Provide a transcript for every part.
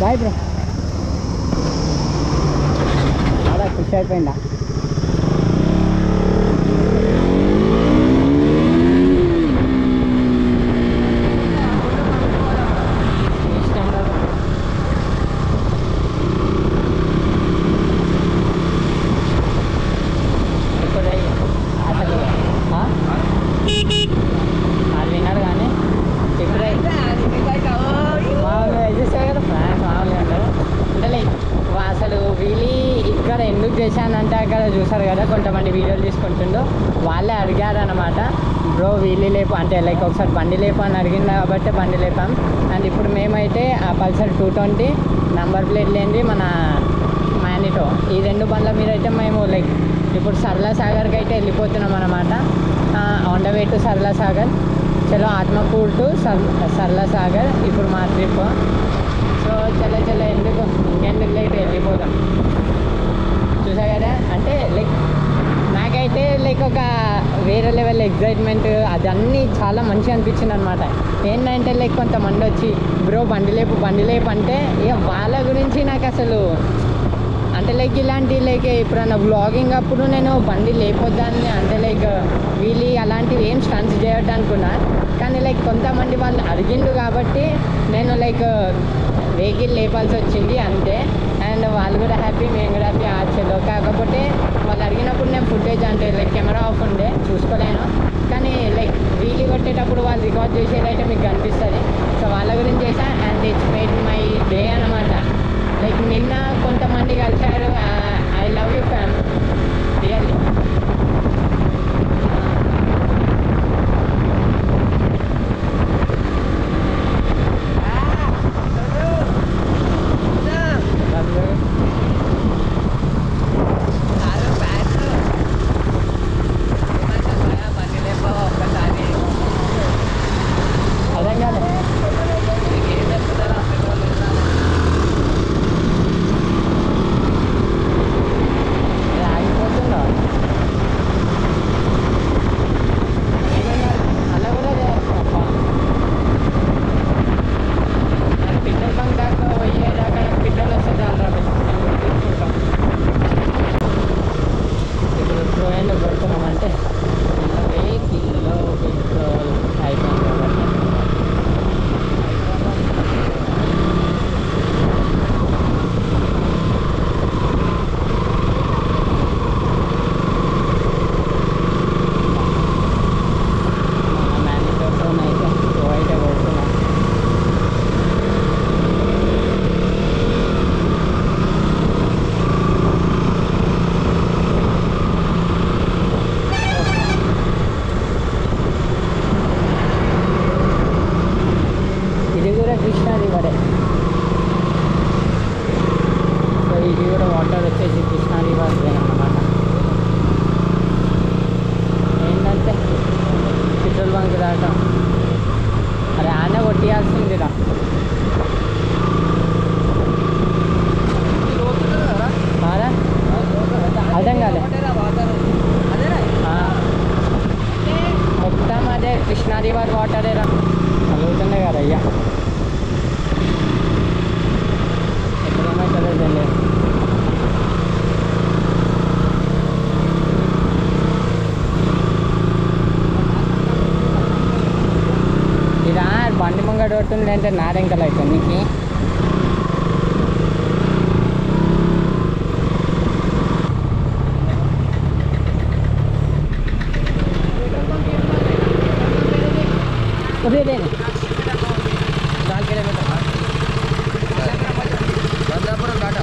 Bye bro చాలా ఖుషి అయిపోయిందా ఇష్టం రా. ఇప్పుడు అసలు ఆ? అది విన్నారు కానీ ఇప్పుడు మామూలుగా చూసారు కదా ఫ్రాన్స్ మామూలుగా అంటారు అంటే లైక్ వా- అసలు వీళ్ళు ఇక్కడ ఎందుకు చేశానంటే అక్కడ చూసారు కదా కొంతమంది వీడియోలు తీసుకుంటుండో వాళ్ళే అడిగారనమాట బ్రో వీళ్ళు లేపు అంటే లైక్ ఒకసారి బండి లేపు అని అడిగింది కాబట్టి బండి లేపాం. అండ్ ఇప్పుడు మేమైతే ఆ Pulsar two twenty number plate లేనిది మన మ్యానిటో. ఈ రెండు బండ్ల మీద అయితే మేము లైక్ ఇప్పుడు సరళ సాగర్కి అయితే వెళ్ళిపోతున్నాం అనమాట ఆన్ ద వే టు సరళ సాగర్. చలో ఆత్మకూర్ టు సర్ సరళ సాగర్. ఇప్పుడు మా ట్రిప్ సో చలో చలో ఎందుకు ఇంకెందుకు అయితే వెళ్ళిపోదాం? చూసా కదా అంటే లైక్ నాకైతే లైక్ ఒక వేరే లెవెల్ ఎగ్జైట్మెంట్ అదన్నీ చాలా మంచిగా అనిపించింది అనమాట ఏంటంటే లైక్ కొంతమంది వచ్చి బ్రో బండి లేపు బండి లేపు అంటే ఇక వాళ్ళ గురించి నాకు అసలు అంటే లైక్ ఇలాంటి లైక్ ఎప్పుడన్నా బ్లాగింగ్ అప్పుడు నేను బండి లేపొద్దాన్ని అంటే లైక్ వీళ్ళు అలాంటివి ఏం స్టన్స్ చేయొద్దు అనుకున్నా. కానీ లైక్ కొంతమంది వాళ్ళు అడిగిండు కాబట్టి నేను లైక్ వెహికల్ లేపాల్సి వచ్చింది అంతే. అండ్ వాళ్ళు కూడా హ్యాపీ మేము కూడా హ్యాపీ ఆచలో కాకపోతే వాళ్ళు అడిగినప్పుడు నేను ఫుటేజ్ అంటే లైక్ కెమెరా ఆఫ్ ఉండే చూసుకోలేను. కానీ లైక్ వీలు కొట్టేటప్పుడు వాళ్ళు రికార్డ్ చేసేదైతే అయితే మీకు కనిపిస్తుంది. సో వాళ్ళ గురించి చేసా and it's made my day అనమాట లైక్ నిన్న కొంతమంది కలిశారు ఐ లవ్ యూ ఫ్యామ్ బండి ముంగడ కొట్టుంది అంటే నారెంకలు అవుతుంది నీకు ఉదయం నాలుగు కిలోమీటర్ బంద్రాపురం దాటాలా పెట్రోల్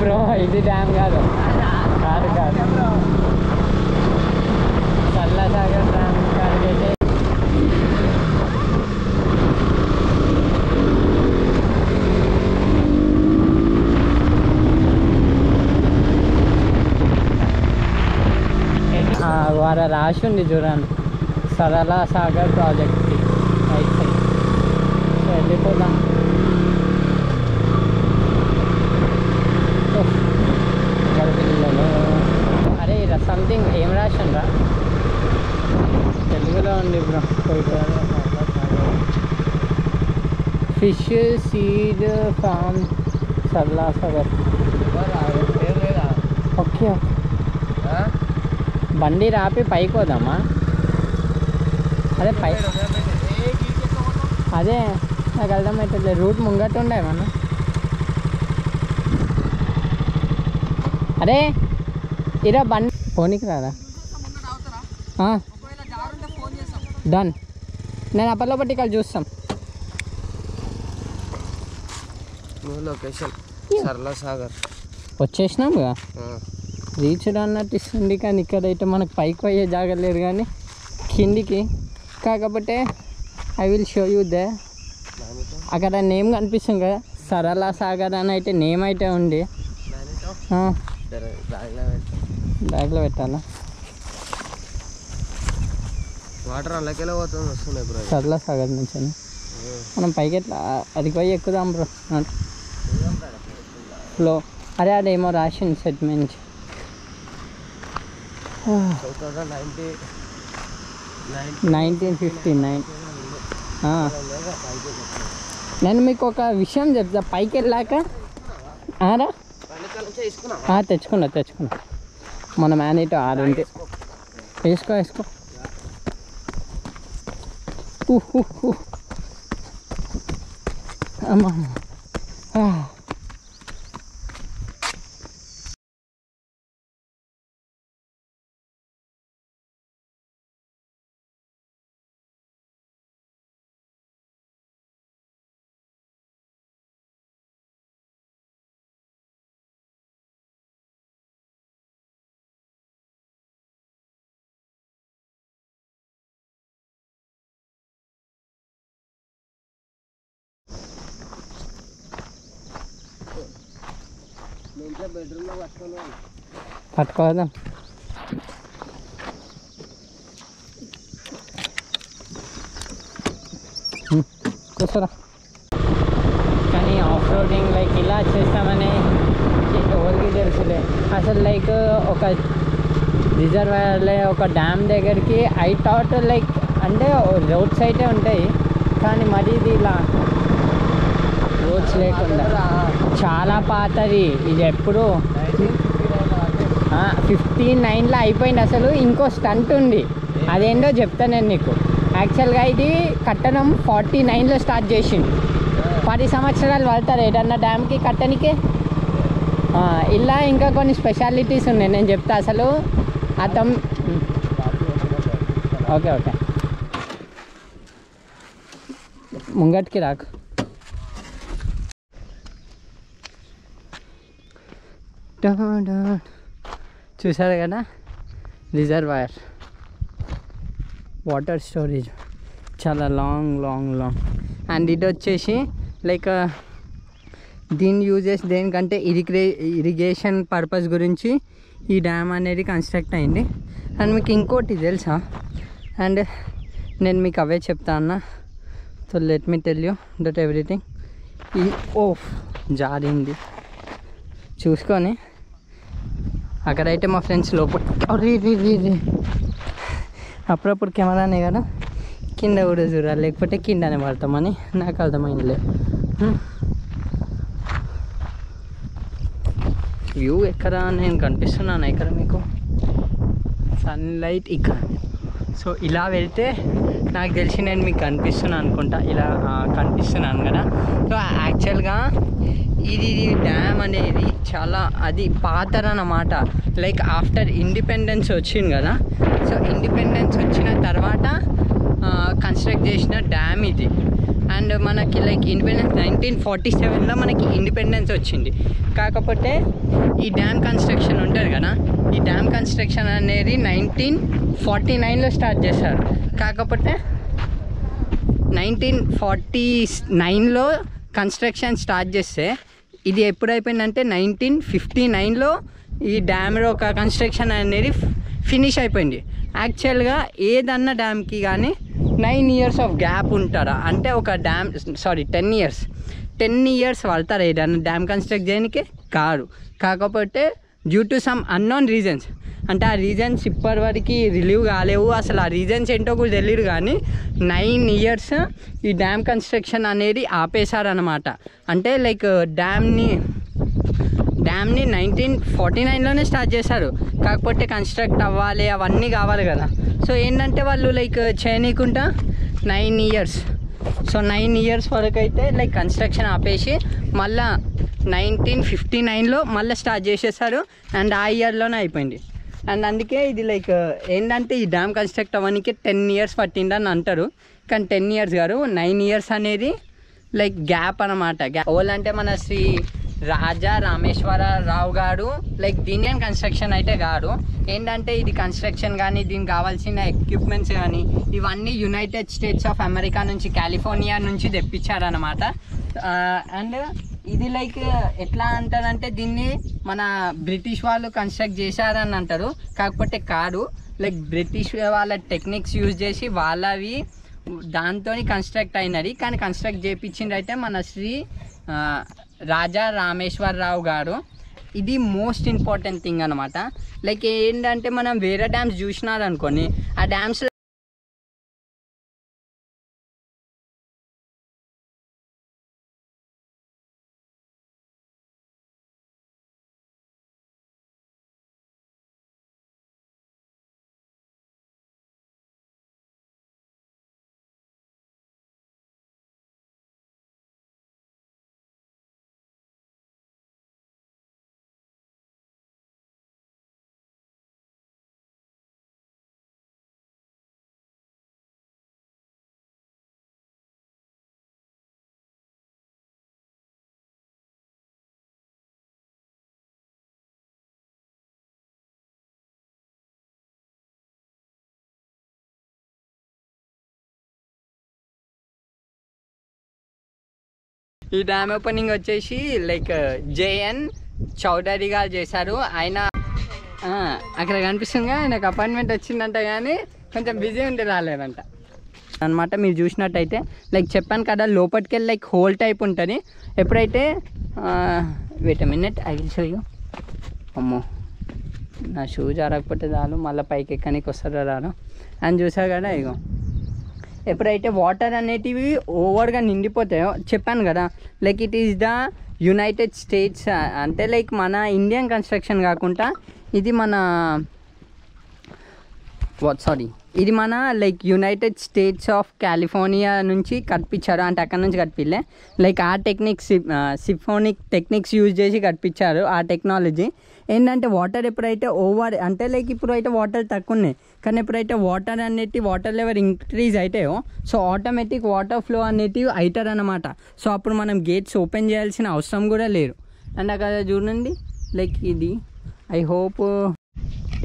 బ్రో ఇది డ్యామ్ కాదు. కాదు కాదు. చల్లసాగర్ డ్యామ్ కాడికైతే వారు వార రాసి ఉంది చూడండి. సరళ సాగర్ ప్రాజెక్ట్కి రైట్ సైడ్ సో వెళ్ళిపోదాం ఉఫ్. ఇక్కడ పిల్లలు అరే ఇలా సంథింగ్ ఏం రాసిండ్రా? తెలుగులో ఉంది bro. Fish seed farm Sarala Sagar పేరు లేదా ఓకే. బండి రాపి పైకి పోదామా? అదే పై అదే నాకు అర్థమవుతుంది రూట్ ముంగట ఉండే మన అరే ఇరా బండి పోనీకి రాదా? డన్ నేను అప్పట్లోపట్టి ఇక్కడ చూస్తాం. లొకేషన్ సరళ సాగర్. వచ్చేసినాముగా రీచ్ అన్నట్టు ఇస్తుంది కానీ ఇక్కడైతే మనకు పైకి పోయే జాగా లేదు కానీ కిందికి. కాకపోతే I will show you they అక్కడ నేమ్ కనిపిస్తుంది కదా. సరళ సాగర్ అని అయితే నేమ్ అయితే ఉంది. బ్యాగ్లో పెట్టాలా? వాటర్ అలాగే పోతుంది వస్తున్నాయి బ్రో. సరళ సాగర్ నుంచి. మనం పైకి ఎట్లా? అది పోయి ఎక్కుదాం బ్రో. ఫ్లో అరే అదేమో రాసింది సెట్మెంట్. Two thousand ninety nineteen fifty nine. నేను మీకు ఒక విషయం చెప్తా. పైకి వెళ్ళాక? తెచ్చుకున్నా తెచ్చుకున్నా. మన మ్యాన్ మ్యానేటో ఆరుంటి వేసుకో వేసుకో. అమ్మా పట్టుకోదాం. కూర్చోరా. కానీ ఆఫ్ రోడింగ్ లైక్ ఇలా చేస్తామని ఎవరికి తెలుసులే. అసలు లైక్ ఒక రిజర్వాయర్లే ఒక డ్యామ్ దగ్గరికి ఐ థాట్ లైక్ అంటే రోడ్ సైడే ఉంటాయి కానీ మరి ఇది ఇలా రోడ్స్ లేకుండా. చాలా పాతది. ఇది ఎప్పుడు? ఫిఫ్టీ నైన్లో అయిపోయింది అసలు. ఇంకో స్టంట్ ఉంది. అదేంటో చెప్తా నేను నీకు. యాక్చువల్గా ఇది కట్టడం ఫార్టీ నైన్లో స్టార్ట్ చేసింది పది సంవత్సరాలు పడతారు ఏదన్నా డ్యామ్కి కట్టనికే. ఇలా ఇంకా కొన్ని స్పెషాలిటీస్ ఉన్నాయి. నేను చెప్తా అసలు. అతం ఓకే ఓకే. ముంగట్కి రాకు డా డా. చూసారు కదా? రిజర్వాయర్ వాటర్ స్టోరేజ్ చాలా లాంగ్ లాంగ్ లాంగ్ అండ్ ఇది వచ్చేసి లైక్ uh, దీన్ని యూజ్ చేసి దేనికంటే ఇరిగ్రే ఇరిగేషన్ పర్పస్ గురించి ఈ డ్యామ్ అనేది కన్స్ట్రక్ట్ అయింది. అండ్ మీకు ఇంకోటి తెలుసా? అండ్ నేను మీకు అవే చెప్తా అన్న. So let me tell you that everything ఈ ఓఫ్ జారింది. చూసుకొని అక్కడైతే మా ఫ్రెండ్స్ లోపల అరే అప్పుడప్పుడు కెమెరానే కదా? కింద కూడా చూడాలి లేకపోతే కిందనే పడతామని నాకు అర్థమైందిలే. వ్యూ ఎక్కడ నేను కనిపిస్తున్నాను ఇక్కడ మీకు? సన్లైట్ ఇక్కడ. సో ఇలా వెళ్తే నాకు తెలిసి నేను మీకు కనిపిస్తున్నాను అనుకుంటా. ఇలా కనిపిస్తున్నాను కదా. సో యాక్చువల్గా ఇది డ్యామ్ అనేది చాలా అది పాతరన్నమాట లైక్ ఆఫ్టర్ ఇండిపెండెన్స్ వచ్చింది కదా. సో ఇండిపెండెన్స్ వచ్చిన తర్వాత కన్స్ట్రక్ట్ చేసిన డ్యామ్ ఇది. అండ్ మనకి లైక్ ఇండిపెండెన్స్ నైన్టీన్ ఫార్టీ సెవెన్లో మనకి ఇండిపెండెన్స్ వచ్చింది. కాకపోతే ఈ డ్యామ్ కన్స్ట్రక్షన్ ఉంటుంది కదా. ఈ డ్యామ్ కన్స్ట్రక్షన్ అనేది నైన్టీన్ ఫార్టీ నైన్లో స్టార్ట్ చేశారు. కాకపోతే నైన్టీన్ ఫార్టీ నైన్లో కన్స్ట్రక్షన్ స్టార్ట్ చేస్తే ఇది ఎప్పుడు అయిపోయిందంటే నైన్టీన్ ఫిఫ్టీ నైన్లో ఈ డ్యామ్ ఒక కన్స్ట్రక్షన్ అనేది ఫినిష్ అయిపోయింది. యాక్చువల్గా ఏదన్న డ్యామ్కి కానీ నైన్ ఇయర్స్ ఆఫ్ గ్యాప్ ఉంటారా? అంటే ఒక dam sorry ten years. Ten years పడతారా ఏదన్నా డ్యామ్ కన్స్ట్రక్ట్ చేయడానికి కాదు. కాకపోతే due to some unknown reasons అంటే ఆ రీజన్స్ ఇప్పటి వరకు రిలీవ్ కాలేవు. అసలు ఆ రీజన్స్ ఏంటో కూడా తెలియదు కానీ నైన్ ఇయర్స్ ఈ డ్యామ్ కన్స్ట్రక్షన్ అనేది ఆపేశారనమాట అంటే లైక్ డ్యామ్ని డ్యామ్ని నైన్టీన్ ఫార్టీ నైన్లోనే స్టార్ట్ చేశారు. కాకపోతే కన్స్ట్రక్ట్ అవ్వాలి అవన్నీ కావాలి కదా. సో ఏంటంటే వాళ్ళు like uh, చేయనీయకుండా nine years so nine years వరకు అయితే లైక్ కన్స్ట్రక్షన్ ఆపేసి మళ్ళా నైన్టీన్ ఫిఫ్టీ నైన్లో మళ్ళీ స్టార్ట్ చేసేసారు అండ్ ఆ ఇయర్లోనే అయిపోయింది. అండ్ అందుకే ఇది లైక్ ఏంటంటే ఈ డ్యామ్ కన్స్ట్రక్ట్ అవ్వడానికి టెన్ ఇయర్స్ పట్టిందని అంటారు. కానీ టెన్ ఇయర్స్ గారు నైన్ ఇయర్స్ అనేది లైక్ గ్యాప్ అనమాట గ్యాప్ అంటే మన శ్రీ రాజా రామేశ్వరరావు గారు లైక్ దీని కన్స్ట్రక్షన్ అయితే కాదు. ఏంటంటే ఇది కన్స్ట్రక్షన్ కానీ దీనికి కావాల్సిన ఎక్విప్మెంట్స్ కానీ ఇవన్నీ యునైటెడ్ స్టేట్స్ ఆఫ్ అమెరికా నుంచి కాలిఫోర్నియా నుంచి తెప్పించారనమాట అండ్ ఇది లైక్ ఎట్లా అంటారంటే దీన్ని మన బ్రిటిష్ వాళ్ళు కన్స్ట్రక్ట్ చేశారని అంటారు. కాకపోతే కాదు లైక్ బ్రిటిష్ వాళ్ళ టెక్నిక్స్ యూజ్ చేసి వాళ్ళవి దాంతో కన్స్ట్రక్ట్ అయినది. కానీ కన్స్ట్రక్ట్ చేయించింది అయితే మన శ్రీ రాజా రామేశ్వరరావు గారు. ఇది మోస్ట్ ఇంపార్టెంట్ థింగ్ అనమాట లైక్ ఏంటంటే మనం వేరే డ్యామ్స్ చూసినారనుకోని ఆ డ్యామ్స్ ఈ డ్యామ్ ఓపెనింగ్ వచ్చేసి లైక్ జేఎన్ చౌదరి గారు చేశారు. ఆయన అక్కడ కనిపిస్తుందిగా ఆయనకు అపాయింట్మెంట్ వచ్చిందంట కానీ కొంచెం బిజీ ఉండి రాలేదంట. అనమాట మీరు చూసినట్టయితే లైక్ చెప్పాను కదా లోపలికి వెళ్ళి లైక్ హోల్ టైప్ ఉంటుంది. ఎప్పుడైతే wait minute I will show you అమ్మో నా షూ జారకపోతే చాలు మళ్ళీ పైకి ఎక్కడానికి వస్తారో రాను? అని చూసా కదా ఇగో. ఎప్పుడైతే వాటర్ అనేటివి ఓవర్గా నిండిపోతాయో చెప్పాను కదా like it is the United States అంటే లైక్ మన ఇండియన్ కన్స్ట్రక్షన్ కాకుండా ఇది మన సారీ ఇది మన like United States of California నుంచి కట్టించారు. అంటే అక్కడ నుంచి కట్టిలే లైక్ ఆ టెక్నిక్స్ సిఫోనిక్ టెక్నిక్స్ యూజ్ చేసి కట్టించారు ఆ టెక్నాలజీ ఏంటంటే వాటర్ ఎప్పుడైతే ఓవర్ అంటే లైక్ ఇప్పుడు అయితే వాటర్ తక్కువ ఉన్నాయి కానీ ఎప్పుడైతే వాటర్ అనేటి వాటర్ లెవెల్ ఇంక్రీజ్ అవుతాయో సో ఆటోమేటిక్ వాటర్ ఫ్లో అనేటివి అవుతారు అనమాట సో అప్పుడు మనం గేట్స్ ఓపెన్ చేయాల్సిన అవసరం కూడా లేదు. అండ్ అక్కడ చూడండి లైక్ ఇది. ఐ హోప్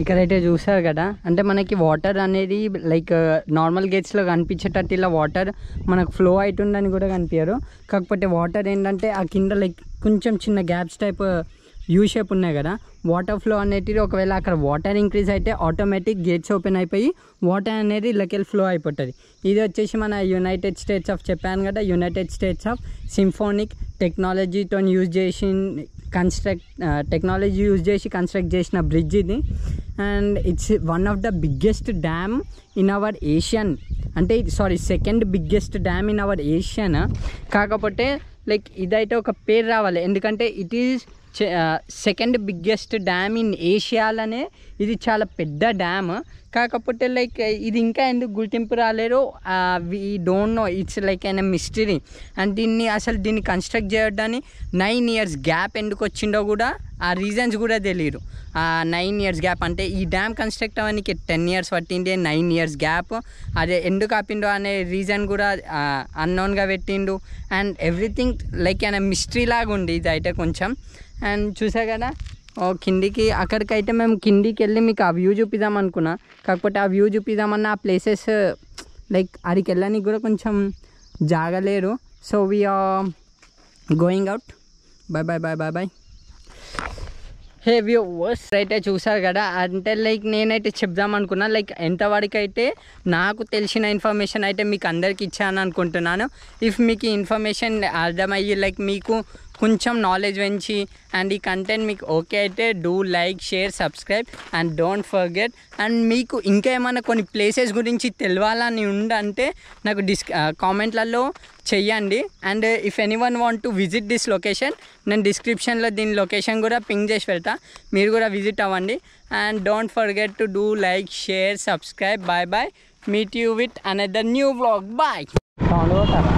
ఇక్కడైతే చూసారు కదా? అంటే మనకి వాటర్ అనేది లైక్ నార్మల్ గేట్స్లో కనిపించేటట్టు ఇలా వాటర్ మనకు ఫ్లో అవుతుందని కూడా కనిపించారు. కాకపోతే వాటర్ ఏంటంటే ఆ కింద లైక్ కొంచెం చిన్న గ్యాప్స్ టైప్ యూ షేప్ ఉన్నాయి కదా? వాటర్ ఫ్లో అనేది ఒకవేళ అక్కడ వాటర్ ఇంక్రీజ్ అయితే ఆటోమేటిక్ గేట్స్ ఓపెన్ అయిపోయి వాటర్ అనేది ఇళ్ళకెళ్ళి ఫ్లో అయిపోతుంది. ఇది వచ్చేసి మన యునైటెడ్ స్టేట్స్ ఆఫ్ చెప్పాను కదా? యునైటెడ్ స్టేట్స్ ఆఫ్ సింఫోనిక్ టెక్నాలజీతో యూజ్ చేసి కన్స్ట్రక్ట్ టెక్నాలజీ యూజ్ చేసి కన్స్ట్రక్ట్ చేసిన బ్రిడ్జ్ ఇది. And it's one of the biggest dam in our Asian అంటే sorry second biggest dam in our Asian కాకపోతే లైక్ ఇదైతే ఒక పేరు రావాలి. ఎందుకంటే it is second biggest dam in ఏషియాలోనే ఇది చాలా పెద్ద డ్యామ్ కాకపోతే లైక్ ఇది ఇంకా ఎందుకు గుర్తింపు రాలేరు we don't know it's like అయిన మిస్టరీ అండ్ దీన్ని అసలు దీన్ని కన్స్ట్రక్ట్ చేయడానికి నైన్ ఇయర్స్ గ్యాప్ ఎందుకు వచ్చిందో కూడా ఆ రీజన్స్ కూడా తెలియదు ఆ నైన్ ఇయర్స్ గ్యాప్ అంటే ఈ డ్యామ్ కన్స్ట్రక్ట్ అవ్వడానికి టెన్ ఇయర్స్ పట్టింది నైన్ ఇయర్స్ గ్యాప్ అదే ఎందుకు ఆపిండో అనే రీజన్ కూడా అన్నోన్గా పెట్టిండు. అండ్ ఎవ్రీథింగ్ లైక్ ఆయన మిస్టరీ లాగా ఉంది ఇది అయితే కొంచెం. అండ్ చూసా కదా? ఓ కిందికి అక్కడికైతే మేము కిందికి వెళ్ళి మీకు ఆ వ్యూ చూపిద్దాం అనుకున్నా. కాకపోతే ఆ వ్యూ చూపిద్దామన్న ఆ ప్లేసెస్ లైక్ అడికి వెళ్ళడానికి కూడా కొంచెం జాగలేరు. So we are going out bye bye bye bye bye hey viewers అయితే చూసారు కదా? అంటే లైక్ నేనైతే చెప్దాం అనుకున్నా. లైక్ ఎంతవరకు అయితే నాకు తెలిసిన ఇన్ఫర్మేషన్ అయితే మీకు అందరికి ఇచ్చాను అనుకుంటున్నాను. ఇఫ్ మీకు ఇన్ఫర్మేషన్ అర్థమయ్యి లైక్ మీకు కొంచెం నాలెడ్జ్ పెంచి అండ్ ఈ కంటెంట్ మీకు ఓకే అయితే do like share subscribe and don't forget and మీకు ఇంకా ఏమైనా కొన్ని ప్లేసెస్ గురించి తెలవాలని ఉందంటే నాకు డిస్ కామెంట్లలో చెయ్యండి. And if anyone want to visit this location నేను డిస్క్రిప్షన్లో దీని లొకేషన్ కూడా పింక్ చేసి పెడతా. మీరు కూడా విజిట్ అవ్వండి. And don't forget to do like share subscribe bye bye meet you with another new blog bye sound పోతారా